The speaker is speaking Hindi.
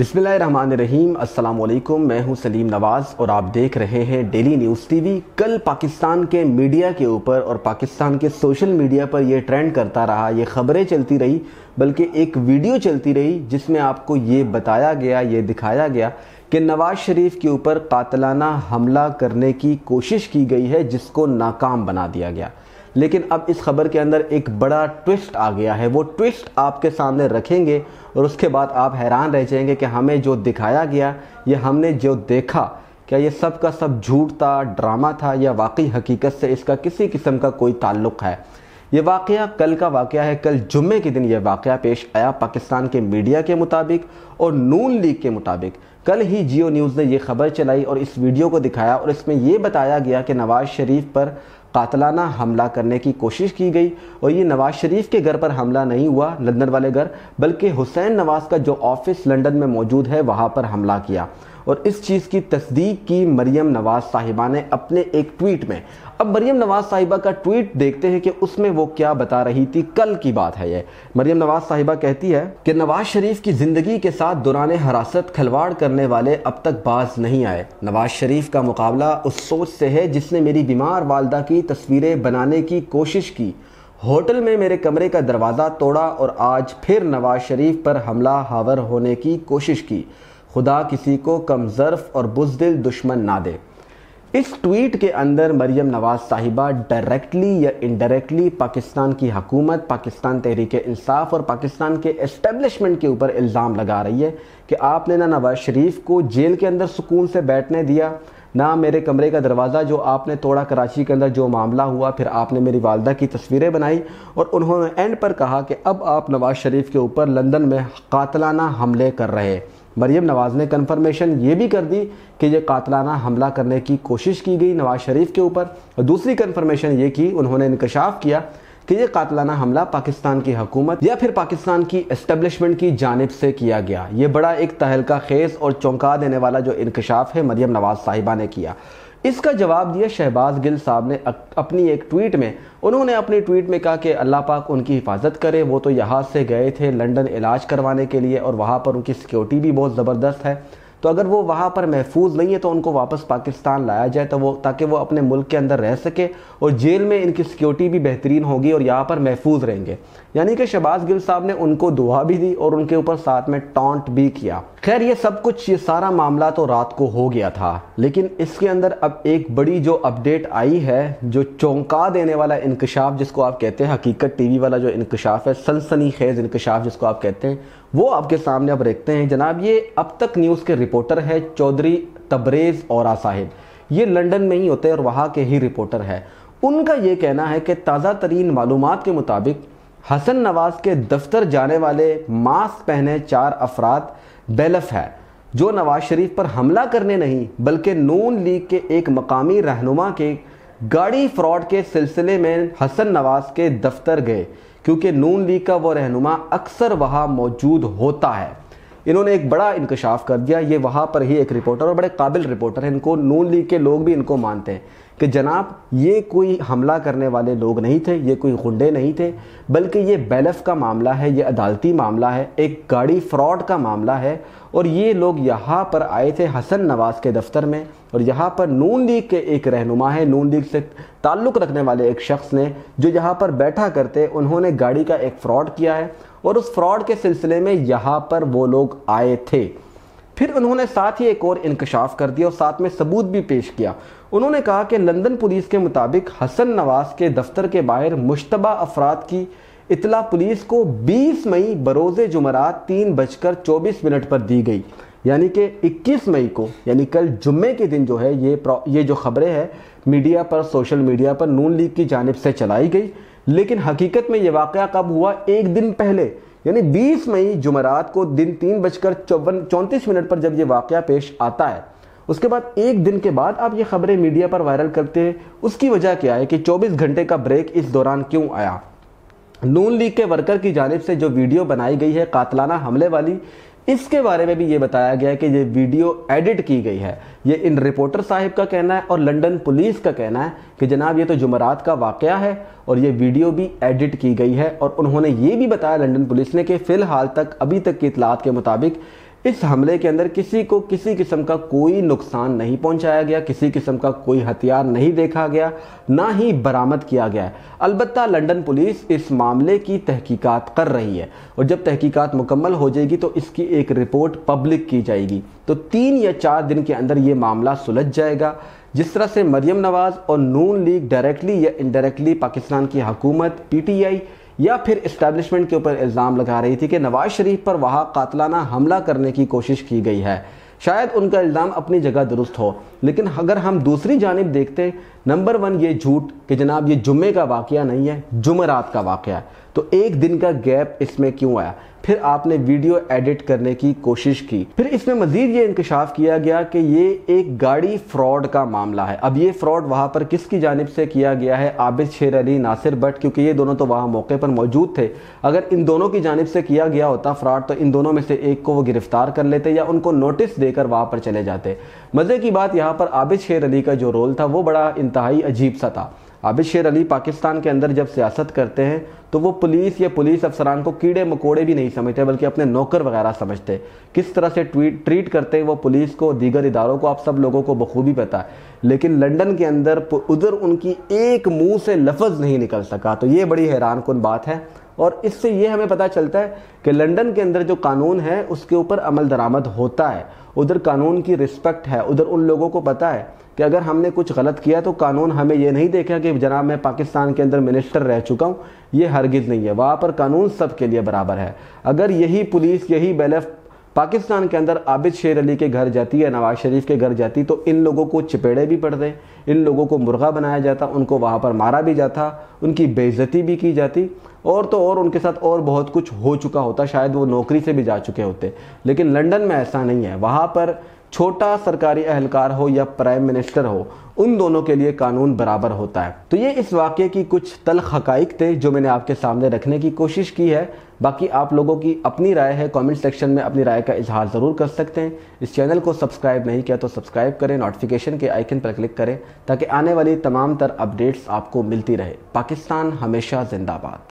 बिस्मिल्लाहिर्रहमानिर्रहीम। अस्सलाम वालेकुम मैं हूँ सलीम नवाज़ और आप देख रहे हैं डेली न्यूज़ टीवी। कल पाकिस्तान के मीडिया के ऊपर और पाकिस्तान के सोशल मीडिया पर यह ट्रेंड करता रहा। ये खबरें चलती रही, बल्कि एक वीडियो चलती रही, जिसमें आपको ये बताया गया, ये दिखाया गया कि नवाज़ शरीफ के ऊपर कातलाना हमला करने की कोशिश की गई है, जिसको नाकाम बना दिया गया। लेकिन अब इस खबर के अंदर एक बड़ा ट्विस्ट आ गया है। वो ट्विस्ट आपके सामने रखेंगे और उसके बाद आप हैरान रह जाएँगे कि हमें जो दिखाया गया, ये हमने जो देखा, क्या ये सब का सब झूठ था ड्रामा था या वाकई हकीकत से इसका किसी किस्म का कोई ताल्लुक है? ये वाक़ कल का वाक़ है। कल जुम्मे के दिन यह वाक़ पेश आया पाकिस्तान के मीडिया के मुताबिक और नून लीग के मुताबिक। कल ही जियो न्यूज़ ने यह खबर चलाई और इस वीडियो को दिखाया और इसमें यह बताया गया कि नवाज़ शरीफ पर कातलाना हमला करने की कोशिश की गई और ये नवाज़ शरीफ के घर पर हमला नहीं हुआ, लंदन वाले घर, बल्कि हुसैन नवाज़ का जो ऑफ़िस लंदन में मौजूद है, वहाँ पर हमला किया। और इस चीज़ की तस्दीक की मरियम नवाज़ साहिबा ने अपने एक ट्वीट में। अब मरियम नवाज़ साहिबा का ट्वीट देखते हैं कि उसमें वो क्या बता रही थी। कल की बात है ये। मरियम नवाज़ साहिबा कहती है कि नवाज़ शरीफ की ज़िंदगी के साथ दौरान हरासत, खलवाड़ करने वाले अब तक बाज नहीं आए। नवाज़ शरीफ का मुकाबला उस सोच से है जिसने मेरी बीमार वालदा की तस्वीरें बनाने की कोशिश की। होटल में मेरे कमरे का दरवाज़ा तोड़ा और आज फिर नवाज़ शरीफ पर हमला हावर होने की कोशिश की। खुदा किसी को कमजर्फ और बुजदिल दुश्मन ना दे। इस ट्वीट के अंदर मरियम नवाज़ साहिबा डायरेक्टली या इनडायरेक्टली पाकिस्तान की हकूमत, पाकिस्तान तहरीक इंसाफ और पाकिस्तान के इस्टेब्लिशमेंट के ऊपर इल्ज़ाम लगा रही है कि आपने ना नवाज़ शरीफ को जेल के अंदर सुकून से बैठने दिया, ना मेरे कमरे का दरवाज़ा जो आपने तोड़ा कराची के अंदर जो मामला हुआ, फिर आपने मेरी वालदा की तस्वीरें बनाई और उन्होंने एंड पर कहा कि अब आप नवाज़ शरीफ के ऊपर लंदन में कातलाना हमले कर रहे मरीम नवाज़ ने कन्फर्मेशन ये भी कर दी कि यह कातलाना हमला करने की कोशिश की गई नवाज़ शरीफ के ऊपर। और दूसरी कन्फर्मेशन ये की, उन्होंने इंकशाफ किया कि यह कातलाना हमला पाकिस्तान की हकूमत या फिर पाकिस्तान की इस्टेब्लिशमेंट की जानब से किया गया। ये बड़ा एक तहलका खेज और चौंका देने वाला जो इंकशाफ है, मरियम नवाज़ साहिबा ने किया। इसका जवाब दिया शहबाज गिल साहब ने अपनी एक ट्वीट में। उन्होंने अपनी ट्वीट में कहा कि अल्लाह पाक उनकी हिफाजत करे। वो तो यहाँ से गए थे लंदन इलाज करवाने के लिए और वहाँ पर उनकी सिक्योरिटी भी बहुत ज़बरदस्त है। तो अगर वो वहाँ पर महफूज नहीं है तो उनको वापस पाकिस्तान लाया जाए तो वो, ताकि वो अपने मुल्क के अंदर रह सके और जेल में इनकी सिक्योरिटी भी बेहतरीन होगी और यहाँ पर महफूज रहेंगे। यानी कि शबाज गिल साहब ने उनको दुआ भी दी और उनके ऊपर साथ में टॉन्ट भी किया। खैर, ये सब कुछ, ये सारा मामला तो रात को हो गया था, लेकिन इसके अंदर अब एक बड़ी जो अपडेट आई है, जो चौंका देने वाला इंकशाफ, जिसको आप कहते हैं हकीकत टीवी वाला जो इंकशाफ है सनसनी खेज इंकशाफ जिसको आप कहते हैं वो आपके सामने अब रखते हैं। जनाब, ये अब तक न्यूज़ के रिपोर्टर है चौधरी तबरेज़ और साहिब। ये लंदन में ही होते हैं और वहाँ के ही रिपोर्टर है। उनका ये कहना है कि ताज़ा तरीन मालूम के मुताबिक हसन नवाज़ के दफ्तर जाने वाले मास्क पहने चार अफराद बेलफ है, जो नवाज़ शरीफ पर हमला करने नहीं, बल्कि नून लीग के एक मकामी रहनुमा के गाड़ी फ्रॉड के सिलसिले में हसन नवाज़ के दफ्तर गए। क्योंकि नून लीग का वो रहनुमा अक्सर वहाँ मौजूद होता है। इन्होंने एक बड़ा इंकशाफ कर दिया। ये वहाँ पर ही एक रिपोर्टर और बड़े काबिल रिपोर्टर हैं। इनको नून लीग के लोग भी इनको मानते हैं कि जनाब, ये कोई हमला करने वाले लोग नहीं थे, ये कोई गुंडे नहीं थे, बल्कि ये बेलफ का मामला है, ये अदालती मामला है, एक गाड़ी फ्रॉड का मामला है और ये लोग यहाँ पर आए थे हसन नवाज़ के दफ्तर में और यहाँ पर नून लीग के एक रहनुमा है। नून लीग से ताल्लुक़ रखने वाले एक शख्स ने जो यहाँ पर बैठा करते, उन्होंने गाड़ी का एक फ़्रॉड किया है और उस फ्रॉड के सिलसिले में यहाँ पर वो लोग आए थे। फिर उन्होंने साथ ही एक और इंकशाफ कर दिया और साथ में सबूत भी पेश किया। उन्होंने कहा कि लंदन पुलिस के मुताबिक हसन नवाज़ के दफ्तर के बाहर मुशतबा अफराद की इतला पुलिस को 20 मई बरोज़ जुमरात तीन बजकर चौबीस मिनट पर दी गई। यानी कि 21 मई को, यानी कल जुम्मे के दिन जो है ये ये जो खबरें हैं, मीडिया पर, सोशल मीडिया पर नून लीग की जानब से चलाई गई। लेकिन हकीकत में ये वाक़ कब हुआ? एक दिन पहले, यानी 20 मई, जुमरात को दिन तीन बजकर चौवन, चौंतीस मिनट पर जब ये वाक़ पेश आता है। उसके बाद एक दिन के बाद आप ये खबरें मीडिया पर वायरल करते हैं। उसकी वजह क्या है कि 24 घंटे का ब्रेक इस दौरान क्यों आया? नून लीग के वर्कर की जानब से जो वीडियो बनाई गई है, कातलाना हमले वाली इसके बारे में भी ये बताया गया कि ये वीडियो एडिट की गई है। ये इन रिपोर्टर साहिब का कहना है और लंदन पुलिस का कहना है कि जनाब, ये तो जुमरात का वाक़ है और ये वीडियो भी एडिट की गई है और उन्होंने ये भी बताया लंदन पुलिस ने कि फ़िलहाल तक, अभी तक की इतलात के मुताबिक इस हमले के अंदर किसी को किसी किस्म का कोई नुकसान नहीं पहुँचाया गया, किसी किस्म का कोई हथियार नहीं देखा गया, ना ही बरामद किया गया है। अलबत्ता लंदन पुलिस इस मामले की तहकीकात कर रही है और जब तहकीकात मुकम्मल हो जाएगी तो इसकी एक रिपोर्ट पब्लिक की जाएगी। तो तीन या चार दिन के अंदर ये मामला सुलझ जाएगा। जिस तरह से मरियम नवाज़ और नून लीग डायरेक्टली या इनडायरेक्टली पाकिस्तान की हुकूमत, पीटीआई या फिर इस्टेब्लिशमेंट के ऊपर इल्ज़ाम लगा रही थी कि नवाज़ शरीफ पर वहाँ कातलाना हमला करने की कोशिश की गई है। शायद उनका इल्ज़ाम अपनी जगह दुरुस्त हो। लेकिन अगर हम दूसरी जानब देखते हैं नंबर वन ये झूठ कि जनाब ये जुम्मे का वाक़ नहीं है जुमरात का वाक़ है। तो एक दिन का गैप इसमें क्यों आया? फिर आपने वीडियो एडिट करने की कोशिश की। फिर इसमें मजीद ये इंकशाफ किया गया कि ये एक गाड़ी फ्रॉड का मामला है। अब ये फ्रॉड वहाँ पर किसकी जानब से किया गया है? आबिद शेर अली, नासिर भट्ट, क्योंकि ये दोनों तो वहाँ मौके पर मौजूद थे। अगर इन दोनों की जानब से किया गया होता फ्रॉड तो इन दोनों में से एक को वो गिरफ़्तार कर लेते या उनको नोटिस देकर वहाँ पर चले जाते। मज़े की बात यहाँ पर आबिद शेर अली का जो रोल था, वो बड़ा इंतहाई अजीब सा था। आबिद शेर अली पाकिस्तान के अंदर जब सियासत करते हैं तो वो पुलिस या पुलिस अफसरान को कीड़े मकोड़े भी नहीं समझते, बल्कि अपने नौकर वगैरह समझते। किस तरह से ट्वीट, ट्रीट करते हैं वो पुलिस को, दीगर इदारों को, आप सब लोगों को बखूबी पता है। लेकिन लंदन के अंदर उधर उनकी एक मुँह से लफज नहीं निकल सका तो ये बड़ी हैरान कन बात है। और इससे ये हमें पता चलता है कि लंदन के अंदर जो कानून है, उसके ऊपर अमल दरामद होता है। उधर कानून की रिस्पेक्ट है, उधर उन लोगों को पता है कि अगर हमने कुछ गलत किया तो कानून हमें यह नहीं देखा कि जनाब मैं पाकिस्तान के अंदर मिनिस्टर रह चुका हूँ, ये हरगिज़ नहीं है। वहाँ पर कानून सब के लिए बराबर है। अगर यही पुलिस, यही बेलफ पाकिस्तान के अंदर आबिद शेर अली के घर जाती है, नवाज़ शरीफ के घर जाती तो इन लोगों को चपेड़े भी पड़ते इन लोगों को मुर्गा बनाया जाता, उनको वहाँ पर मारा भी जाता, उनकी बेइज्जती भी की जाती, और तो और उनके साथ और बहुत कुछ हो चुका होता, शायद वो नौकरी से भी जा चुके होते। लेकिन लंदन में ऐसा नहीं है। वहाँ पर छोटा सरकारी अहलकार हो या प्राइम मिनिस्टर हो, उन दोनों के लिए कानून बराबर होता है। तो ये इस वाक्य की कुछ तल हकाइक थे जो मैंने आपके सामने रखने की कोशिश की है। बाकी आप लोगों की अपनी राय है, कमेंट सेक्शन में अपनी राय का इजहार ज़रूर कर सकते हैं। इस चैनल को सब्सक्राइब नहीं किया तो सब्सक्राइब करें, नोटिफिकेशन के आइकन पर क्लिक करें, ताकि आने वाली तमाम तर अपडेट्स आपको मिलती रहे। पाकिस्तान हमेशा जिंदाबाद।